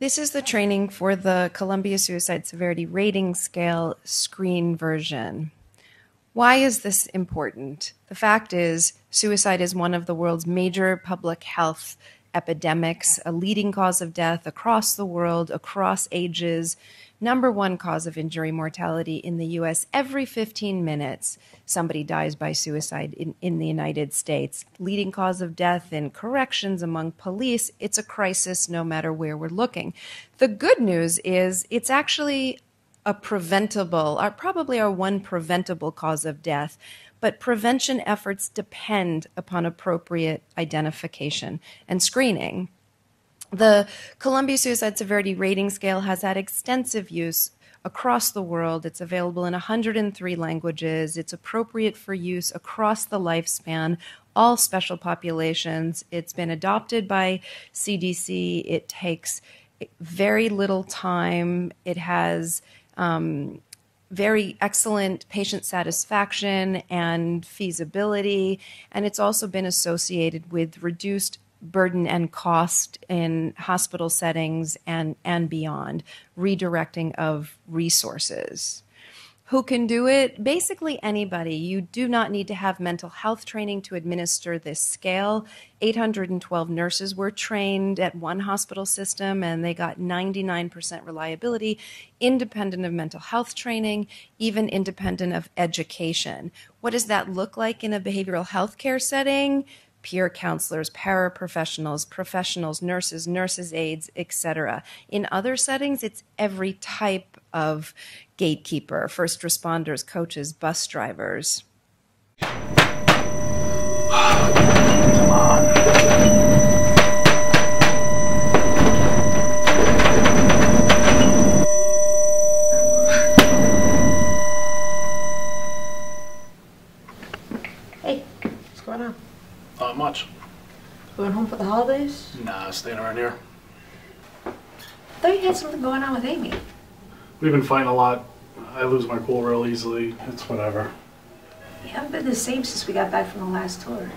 This is the training for the Columbia Suicide Severity Rating Scale screen version. Why is this important? The fact is, suicide is one of the world's major public health epidemics, a leading cause of death across the world, across ages, number one cause of injury mortality in the US. Every 15 minutes, somebody dies by suicide in, in the United States. Leading cause of death in corrections among police. It's a crisis no matter where we're looking. The good news is it's actually a preventable, or probably our one preventable cause of death. But prevention efforts depend upon appropriate identification and screening. The Columbia Suicide Severity Rating Scale has had extensive use across the world. It's available in 103 languages. It's appropriate for use across the lifespan, all special populations. It's been adopted by CDC. It takes very little time. It has um, very excellent patient satisfaction and feasibility, and it's also been associated with reduced burden and cost in hospital settings and, and beyond, redirecting of resources. Who can do it? Basically, anybody. You do not need to have mental health training to administer this scale. 812 nurses were trained at one hospital system and they got 99% reliability, independent of mental health training, even independent of education. What does that look like in a behavioral health care setting? Peer counselors, paraprofessionals, professionals, nurses, nurses' aides, etc. In other settings, it's every type of gatekeeper, first responders, coaches, bus drivers. Come on. Going home for the holidays? Nah, staying around here. I thought you had something going on with Amy. We've been fighting a lot. I lose my cool real easily. It's whatever. You haven't been the same since we got back from the last tour.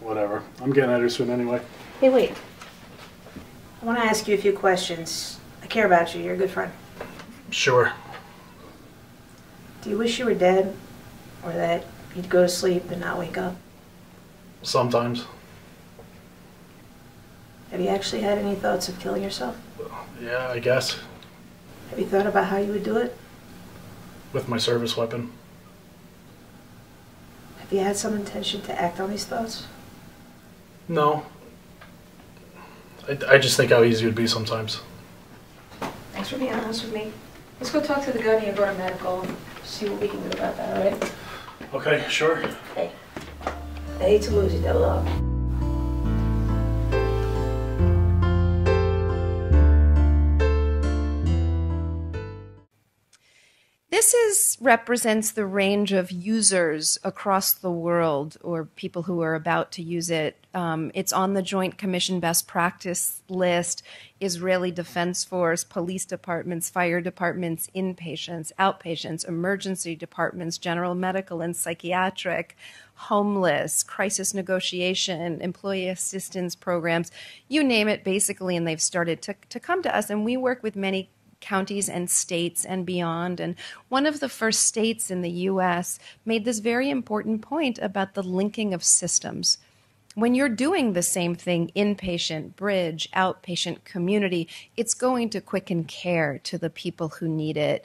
Whatever. I'm getting at her soon anyway. Hey, wait. I want to ask you a few questions. I care about you. You're a good friend. Sure. Do you wish you were dead? Or that you'd go to sleep and not wake up? Sometimes. Have you actually had any thoughts of killing yourself? Yeah, I guess. Have you thought about how you would do it? With my service weapon. Have you had some intention to act on these thoughts? No. I, I just think how easy it would be sometimes. Thanks for being honest with me. Let's go talk to the gunny and go to medical, see what we can do about that, alright? Okay, sure. Hey. I hate to lose you, that love. This is represents the range of users across the world, or people who are about to use it. Um, it's on the Joint Commission best practice list. Israeli Defense Force, police departments, fire departments, inpatients, outpatients, emergency departments, general medical and psychiatric, homeless, crisis negotiation, employee assistance programs, you name it, basically. And they've started to, to come to us. And we work with many counties and states and beyond. And one of the first states in the US made this very important point about the linking of systems. When you're doing the same thing, inpatient, bridge, outpatient, community, it's going to quicken care to the people who need it.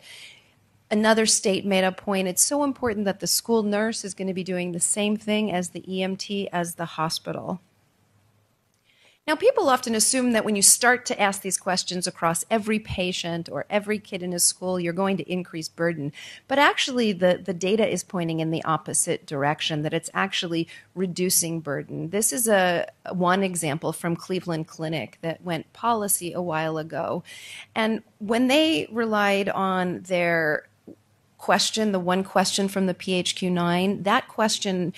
Another state made a point it's so important that the school nurse is going to be doing the same thing as the EMT as the hospital. Now, people often assume that when you start to ask these questions across every patient or every kid in a school, you're going to increase burden. But actually, the, the data is pointing in the opposite direction, that it's actually reducing burden. This is a one example from Cleveland Clinic that went policy a while ago. And when they relied on their question, the one question from the PHQ-9, that question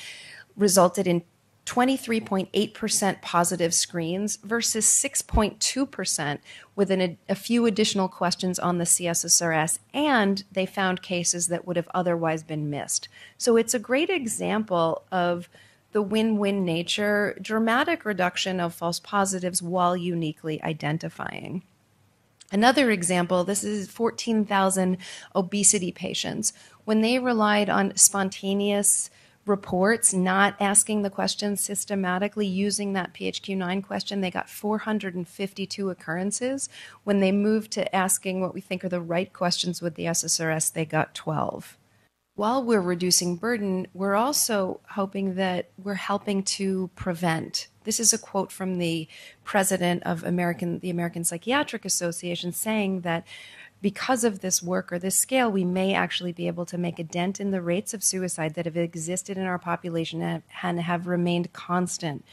resulted in 23.8% positive screens versus 6.2% within a, a, few additional questions on the CSSRS, and they found cases that would have otherwise been missed. So it's a great example of the win win nature, dramatic reduction of false positives while uniquely identifying. Another example this is 14,000 obesity patients. When they relied on spontaneous reports, not asking the questions systematically, using that PHQ 9 question, they got 452 occurrences. When they moved to asking what we think are the right questions with the SSRS, they got 12 while we're reducing burden, we're also hoping that we're helping to prevent. This is a quote from the president of American, the American Psychiatric Association saying that because of this work or this scale, we may actually be able to make a dent in the rates of suicide that have existed in our population and have remained constant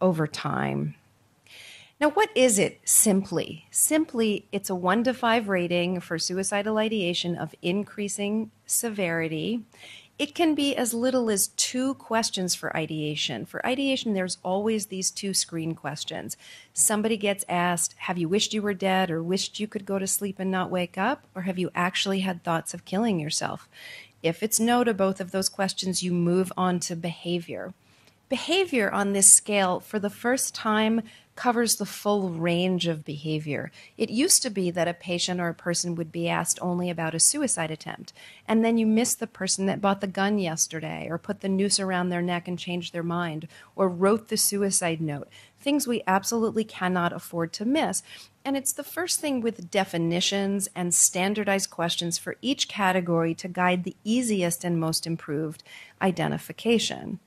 over time. Now, what is it simply? Simply, it's a one to five rating for suicidal ideation of increasing severity. It can be as little as two questions for ideation. For ideation, there's always these two screen questions. Somebody gets asked, Have you wished you were dead, or wished you could go to sleep and not wake up, or have you actually had thoughts of killing yourself? If it's no to both of those questions, you move on to behavior. Behavior on this scale, for the first time, covers the full range of behavior. It used to be that a patient or a person would be asked only about a suicide attempt, and then you miss the person that bought the gun yesterday, or put the noose around their neck and changed their mind, or wrote the suicide note. Things we absolutely cannot afford to miss. And it's the first thing with definitions and standardized questions for each category to guide the easiest and most improved identification.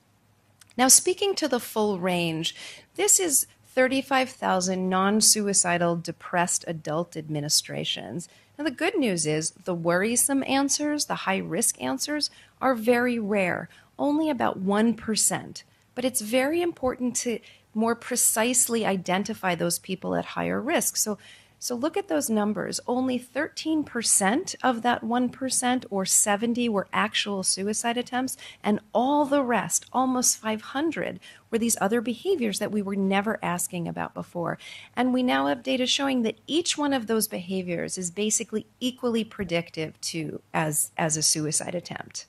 Now, speaking to the full range, this is 35,000 non suicidal depressed adult administrations. Now, the good news is the worrisome answers, the high risk answers, are very rare, only about 1%. But it's very important to more precisely identify those people at higher risk. So, so look at those numbers. Only 13% of that 1% or 70 were actual suicide attempts, and all the rest, almost 500, were these other behaviors that we were never asking about before. And we now have data showing that each one of those behaviors is basically equally predictive to as as a suicide attempt.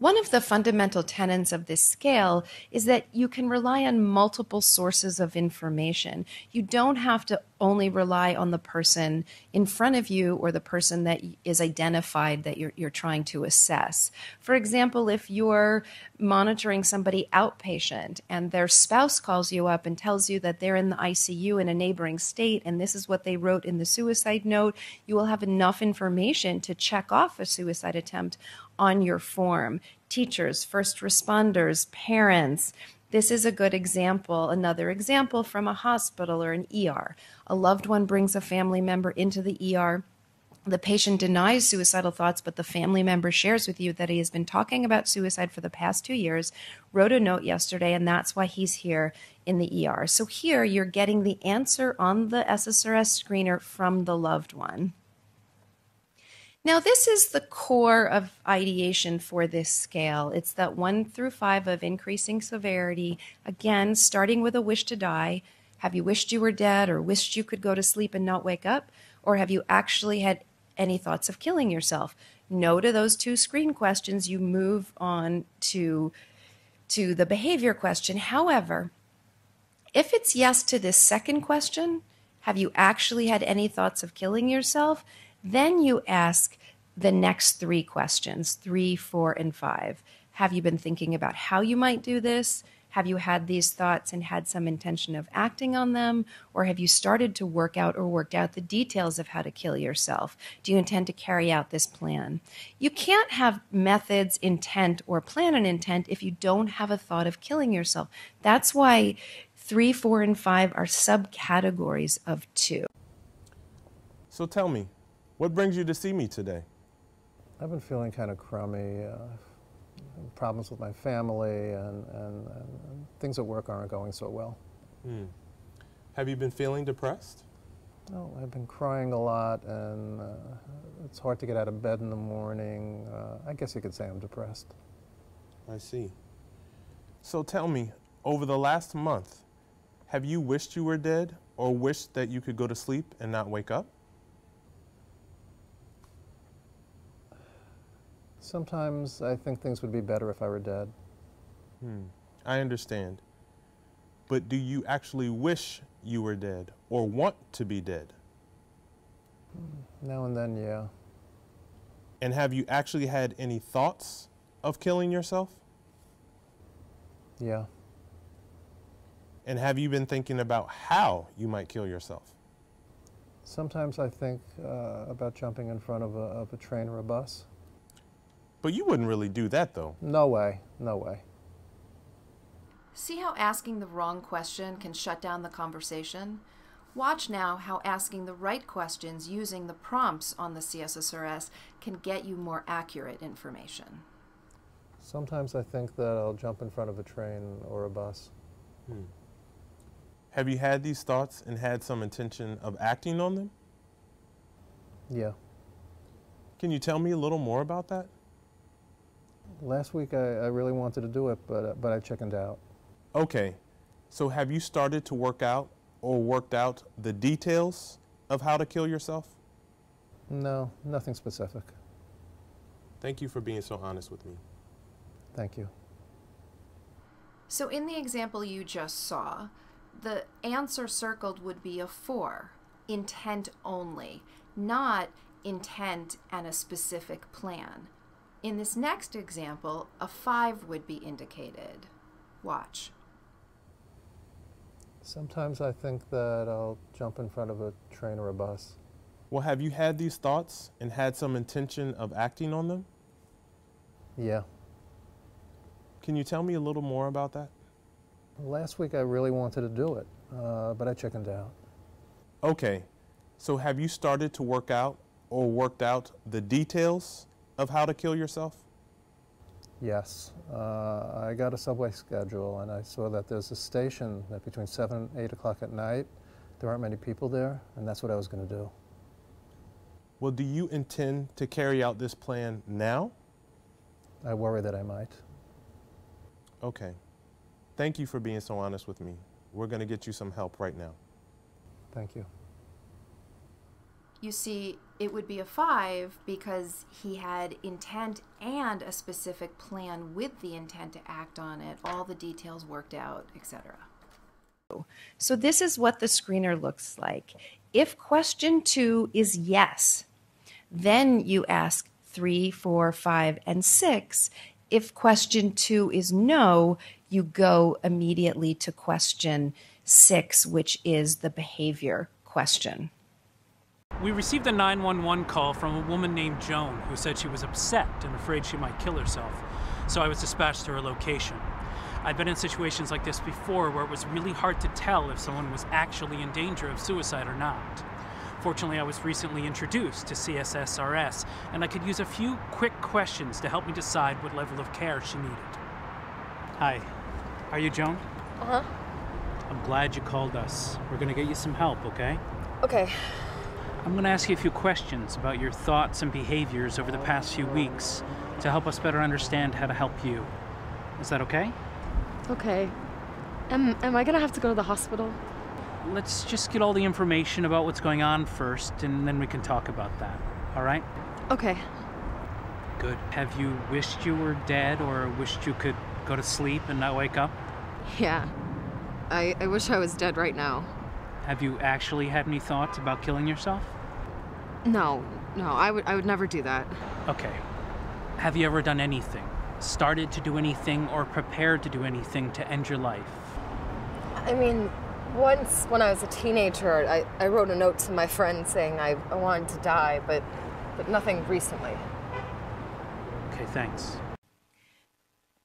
One of the fundamental tenets of this scale is that you can rely on multiple sources of information. You don't have to only rely on the person in front of you or the person that is identified that you're, you're trying to assess. For example, if you're monitoring somebody outpatient and their spouse calls you up and tells you that they're in the ICU in a neighboring state and this is what they wrote in the suicide note, you will have enough information to check off a suicide attempt on your form. Teachers, first responders, parents. This is a good example, another example from a hospital or an ER. A loved one brings a family member into the ER. The patient denies suicidal thoughts, but the family member shares with you that he has been talking about suicide for the past two years, wrote a note yesterday, and that's why he's here in the ER. So here you're getting the answer on the SSRS screener from the loved one. Now, this is the core of ideation for this scale. It's that one through five of increasing severity. Again, starting with a wish to die. Have you wished you were dead or wished you could go to sleep and not wake up? Or have you actually had any thoughts of killing yourself? No to those two screen questions. You move on to, to the behavior question. However, if it's yes to this second question, have you actually had any thoughts of killing yourself? Then you ask the next three questions three, four, and five. Have you been thinking about how you might do this? Have you had these thoughts and had some intention of acting on them? Or have you started to work out or worked out the details of how to kill yourself? Do you intend to carry out this plan? You can't have methods, intent, or plan an intent if you don't have a thought of killing yourself. That's why three, four, and five are subcategories of two. So tell me, what brings you to see me today? I've been feeling kind of crummy, uh, problems with my family, and, and, and, things at work aren't going so well. Hmm. Have you been feeling depressed? No, I've been crying a lot, and uh, it's hard to get out of bed in the morning. Uh, I guess you could say I'm depressed. I see. So tell me, over the last month, have you wished you were dead or wished that you could go to sleep and not wake up? Sometimes I think things would be better if I were dead. Hmm. I understand. But do you actually wish you were dead or want to be dead? Now and then, yeah. And have you actually had any thoughts of killing yourself? Yeah. And have you been thinking about how you might kill yourself? Sometimes I think uh, about jumping in front of a, of a train or a bus. But you wouldn't really do that though. No way, no way. See how asking the wrong question can shut down the conversation? Watch now how asking the right questions using the prompts on the CSSRS can get you more accurate information. Sometimes I think that I'll jump in front of a train or a bus. Hmm. Have you had these thoughts and had some intention of acting on them? Yeah. Can you tell me a little more about that? Last week I, I really wanted to do it, but, uh, but I chickened out. Okay, so have you started to work out or worked out the details of how to kill yourself? No, nothing specific. Thank you for being so honest with me. Thank you. So, in the example you just saw, the answer circled would be a 4, intent only, not intent and a specific plan. In this next example, a 5 would be indicated. Watch. Sometimes I think that I'll jump in front of a train or a bus. Well, have you had these thoughts and had some intention of acting on them? Yeah. Can you tell me a little more about that? Last week I really wanted to do it, uh, but I chickened out. Okay, so have you started to work out or worked out the details of how to kill yourself? Yes. Uh, I got a subway schedule and I saw that there's a station that between 7 and 8 o'clock at night, there aren't many people there, and that's what I was going to do. Well, do you intend to carry out this plan now? I worry that I might. Okay. Thank you for being so honest with me. We're going to get you some help right now. Thank you. You see, it would be a 5 because he had intent and a specific plan with the intent to act on it, all the details worked out, etc. So, this is what the screener looks like. If question two is yes, then you ask three, four, five, and six. If question two is no, you go immediately to question six, which is the behavior question. We received a 911 call from a woman named Joan who said she was upset and afraid she might kill herself, so I was dispatched to her location. I've been in situations like this before where it was really hard to tell if someone was actually in danger of suicide or not. Fortunately, I was recently introduced to CSSRS, and I could use a few quick questions to help me decide what level of care she needed. Hi, are you Joan? Uh huh. I'm glad you called us. We're gonna get you some help, okay? Okay. I'm going to ask you a few questions about your thoughts and behaviors over the past few weeks to help us better understand how to help you. Is that okay? Okay. Am Am I gonna have to go to the hospital? Let's just get all the information about what's going on first, and then we can talk about that. All right? Okay. Good. Have you wished you were dead or wished you could go to sleep and not wake up? Yeah. I I wish I was dead right now. Have you actually had any thoughts about killing yourself? No, no, I would I would never do that. Okay. Have you ever done anything? Started to do anything or prepared to do anything to end your life? I mean, once when I was a teenager, I, I wrote a note to my friend saying I, I wanted to die, but but nothing recently. Okay, thanks.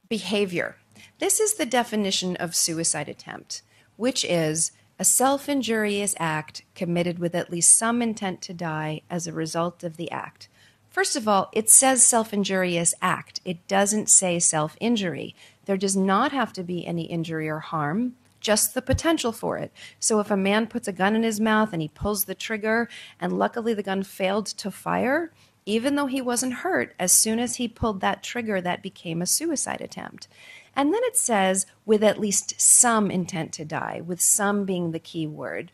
Behavior. This is the definition of suicide attempt, which is a self injurious act committed with at least some intent to die as a result of the act. First of all, it says self injurious act. It doesn't say self injury. There does not have to be any injury or harm, just the potential for it. So if a man puts a gun in his mouth and he pulls the trigger, and luckily the gun failed to fire, even though he wasn't hurt, as soon as he pulled that trigger, that became a suicide attempt. And then it says, with at least some intent to die, with some being the key word.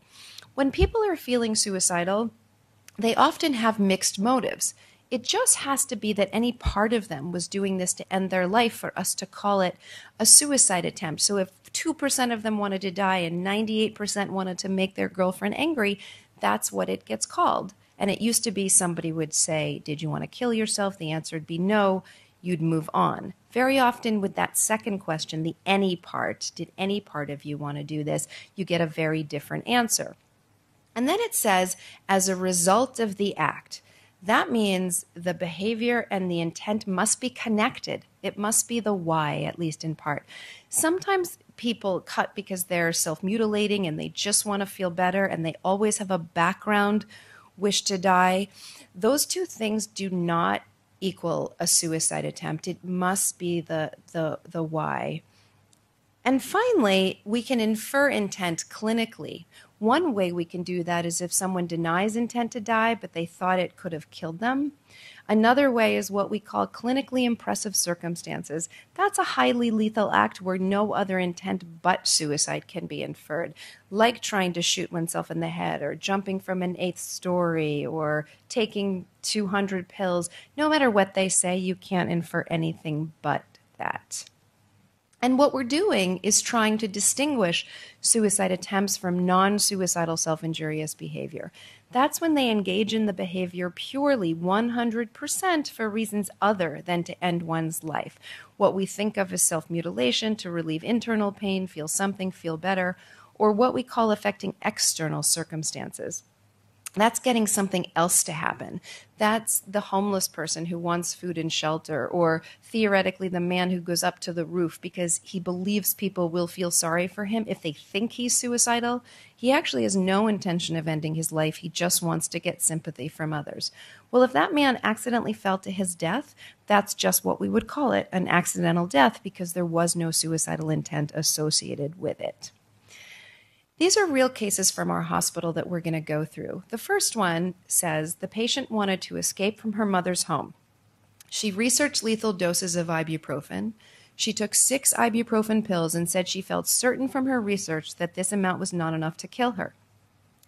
When people are feeling suicidal, they often have mixed motives. It just has to be that any part of them was doing this to end their life for us to call it a suicide attempt. So if 2% of them wanted to die and 98% wanted to make their girlfriend angry, that's what it gets called. And it used to be somebody would say, Did you want to kill yourself? The answer would be no. You'd move on. Very often, with that second question, the any part, did any part of you want to do this? You get a very different answer. And then it says, as a result of the act. That means the behavior and the intent must be connected. It must be the why, at least in part. Sometimes people cut because they're self mutilating and they just want to feel better and they always have a background wish to die. Those two things do not equal a suicide attempt. It must be the the the why. And finally, we can infer intent clinically. One way we can do that is if someone denies intent to die, but they thought it could have killed them. Another way is what we call clinically impressive circumstances. That's a highly lethal act where no other intent but suicide can be inferred, like trying to shoot oneself in the head, or jumping from an eighth story, or taking 200 pills. No matter what they say, you can't infer anything but that. And what we're doing is trying to distinguish suicide attempts from non suicidal self injurious behavior. That's when they engage in the behavior purely 100% for reasons other than to end one's life. What we think of as self mutilation to relieve internal pain, feel something, feel better, or what we call affecting external circumstances that's getting something else to happen. That's the homeless person who wants food and shelter, or theoretically, the man who goes up to the roof because he believes people will feel sorry for him if they think he's suicidal. He actually has no intention of ending his life. He just wants to get sympathy from others. Well, if that man accidentally fell to his death, that's just what we would call it an accidental death because there was no suicidal intent associated with it. These are real cases from our hospital that we're going to go through. The first one says the patient wanted to escape from her mother's home. She researched lethal doses of ibuprofen. She took six ibuprofen pills and said she felt certain from her research that this amount was not enough to kill her.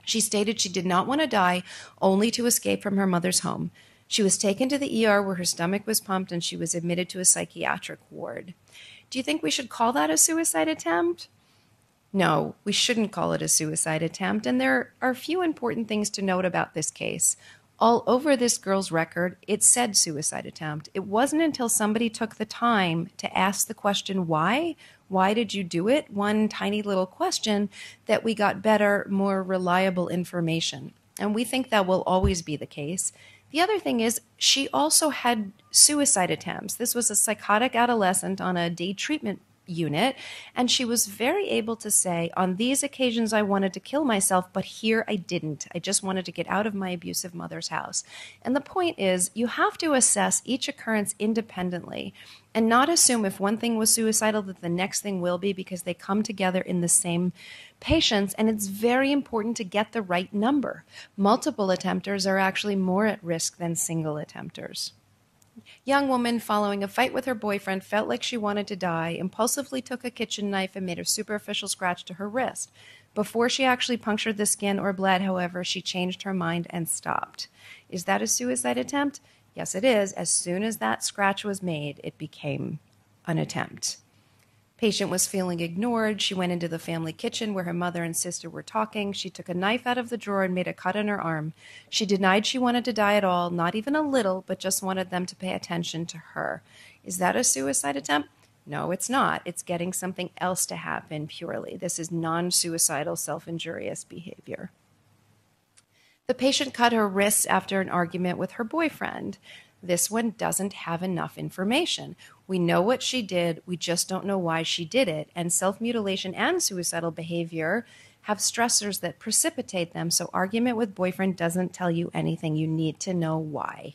She stated she did not want to die, only to escape from her mother's home. She was taken to the ER where her stomach was pumped and she was admitted to a psychiatric ward. Do you think we should call that a suicide attempt? No, we shouldn't call it a suicide attempt, and there are a few important things to note about this case. All over this girl's record, it said suicide attempt. It wasn't until somebody took the time to ask the question, why? Why did you do it? One tiny little question that we got better, more reliable information. And we think that will always be the case. The other thing is, she also had suicide attempts. This was a psychotic adolescent on a day treatment unit. And she was very able to say, on these occasions, I wanted to kill myself, but here I didn't. I just wanted to get out of my abusive mother's house. And the point is, you have to assess each occurrence independently and not assume if one thing was suicidal that the next thing will be because they come together in the same patients. And it's very important to get the right number. Multiple attempters are actually more at risk than single attempters. Young woman following a fight with her boyfriend felt like she wanted to die, impulsively took a kitchen knife and made a superficial scratch to her wrist. Before she actually punctured the skin or bled, however, she changed her mind and stopped. Is that a suicide attempt? Yes, it is. As soon as that scratch was made, it became an attempt. Patient was feeling ignored. She went into the family kitchen where her mother and sister were talking. She took a knife out of the drawer and made a cut on her arm. She denied she wanted to die at all, not even a little, but just wanted them to pay attention to her. Is that a suicide attempt? No, it's not. It's getting something else to happen purely. This is non suicidal, self injurious behavior. The patient cut her wrists after an argument with her boyfriend. This one doesn't have enough information. We know what she did, we just don't know why she did it. And self mutilation and suicidal behavior have stressors that precipitate them, so argument with boyfriend doesn't tell you anything. You need to know why.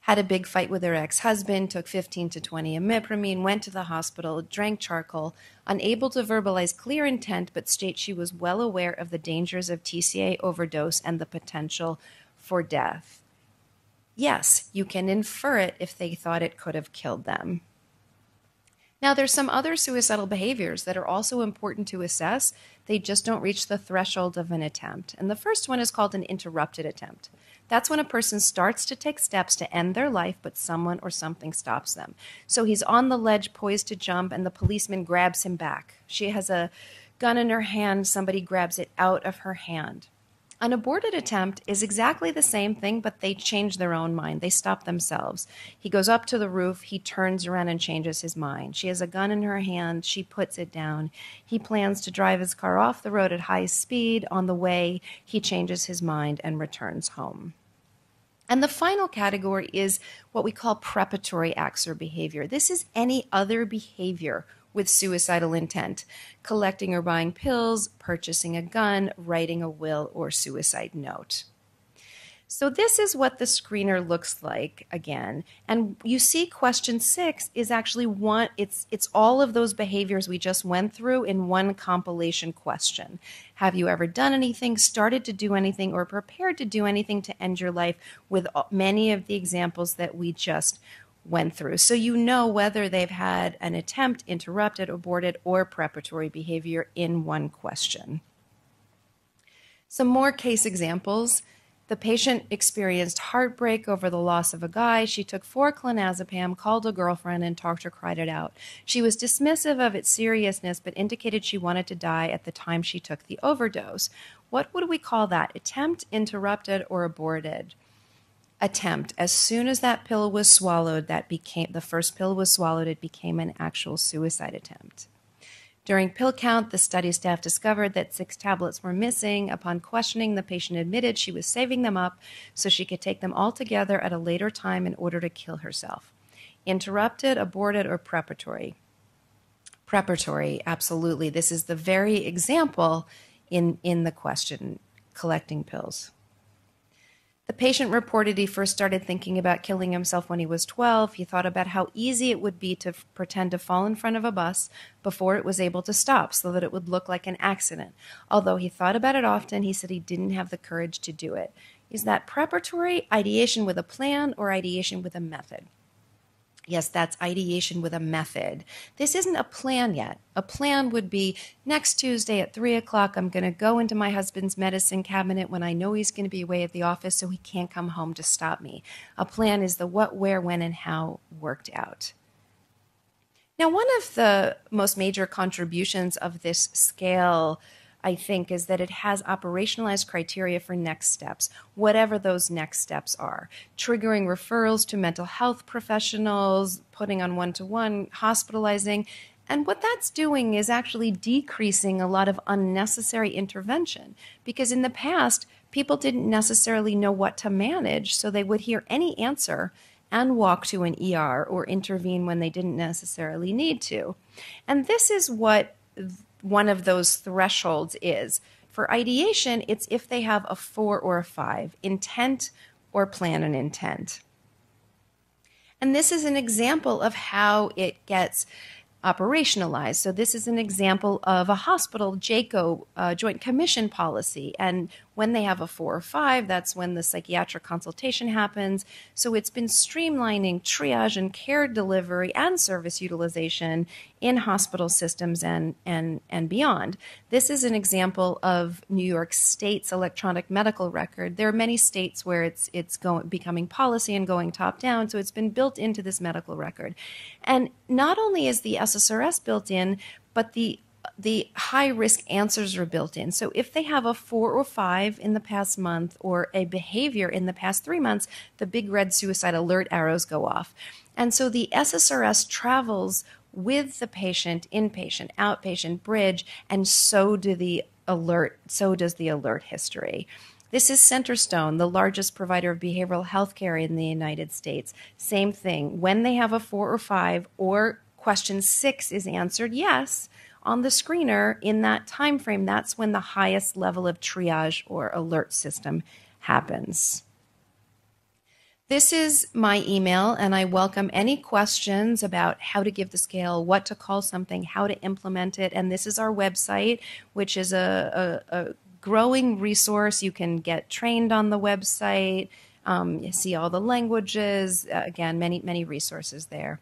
Had a big fight with her ex husband, took 15 to 20 imipramine, went to the hospital, drank charcoal, unable to verbalize clear intent, but state she was well aware of the dangers of TCA overdose and the potential for death yes, you can infer it if they thought it could have killed them. Now, there's some other suicidal behaviors that are also important to assess. They just don't reach the threshold of an attempt. And the first one is called an interrupted attempt. That's when a person starts to take steps to end their life, but someone or something stops them. So he's on the ledge, poised to jump, and the policeman grabs him back. She has a gun in her hand, somebody grabs it out of her hand. An aborted attempt is exactly the same thing, but they change their own mind. They stop themselves. He goes up to the roof, he turns around and changes his mind. She has a gun in her hand, she puts it down. He plans to drive his car off the road at high speed. On the way, he changes his mind and returns home. And the final category is what we call preparatory acts or behavior. This is any other behavior with suicidal intent collecting or buying pills, purchasing a gun, writing a will or suicide note. So, this is what the screener looks like again. And you see, question six is actually one, it's, it's all of those behaviors we just went through in one compilation question. Have you ever done anything, started to do anything, or prepared to do anything to end your life with many of the examples that we just went through. So you know whether they've had an attempt, interrupted, aborted, or preparatory behavior in one question. Some more case examples. The patient experienced heartbreak over the loss of a guy. She took four clonazepam, called a girlfriend, and talked her cried it out. She was dismissive of its seriousness, but indicated she wanted to die at the time she took the overdose. What would we call that? Attempt, interrupted, or aborted? Attempt as soon as that pill was swallowed that became the first pill was swallowed it became an actual suicide attempt. During pill count the study staff discovered that six tablets were missing. Upon questioning the patient admitted she was saving them up so she could take them all together at a later time in order to kill herself. Interrupted aborted or preparatory? Preparatory absolutely. This is the very example in in the question collecting pills the patient reported he first started thinking about killing himself when he was 12. He thought about how easy it would be to f- pretend to fall in front of a bus before it was able to stop so that it would look like an accident. Although he thought about it often, he said he didn't have the courage to do it. Is that preparatory ideation with a plan or ideation with a method? Yes, that's ideation with a method. This isn't a plan yet. A plan would be next Tuesday at three o'clock, I'm going to go into my husband's medicine cabinet when I know he's going to be away at the office so he can't come home to stop me. A plan is the what, where, when, and how worked out. Now, one of the most major contributions of this scale I think, is that it has operationalized criteria for next steps, whatever those next steps are. Triggering referrals to mental health professionals, putting on one to one, hospitalizing. And what that's doing is actually decreasing a lot of unnecessary intervention because in the past, people didn't necessarily know what to manage, so they would hear any answer and walk to an ER or intervene when they didn't necessarily need to. And this is what one of those thresholds is. For ideation, it's if they have a four or a five, intent or plan and intent. And this is an example of how it gets operationalized. So this is an example of a hospital JCAHO uh, Joint Commission policy, and when they have a four or five, that's when the psychiatric consultation happens. So it's been streamlining triage and care delivery and service utilization in hospital systems and, and, and beyond. This is an example of New York State's electronic medical record. There are many states where it's, it's going, becoming policy and going top down, so it's been built into this medical record. And not only is the SSRS built in, but the the high risk answers are built in. So if they have a four or five in the past month or a behavior in the past three months, the big red suicide alert arrows go off. And so the SSRS travels with the patient, inpatient, outpatient, bridge, and so do the alert, so does the alert history. This is Centerstone, the largest provider of behavioral health care in the United States. Same thing. When they have a four or five or question six is answered yes, on the screener in that time frame, that's when the highest level of triage or alert system happens. This is my email, and I welcome any questions about how to give the scale, what to call something, how to implement it. And this is our website, which is a, a, a growing resource. You can get trained on the website, um, you see all the languages, uh, again, many, many resources there.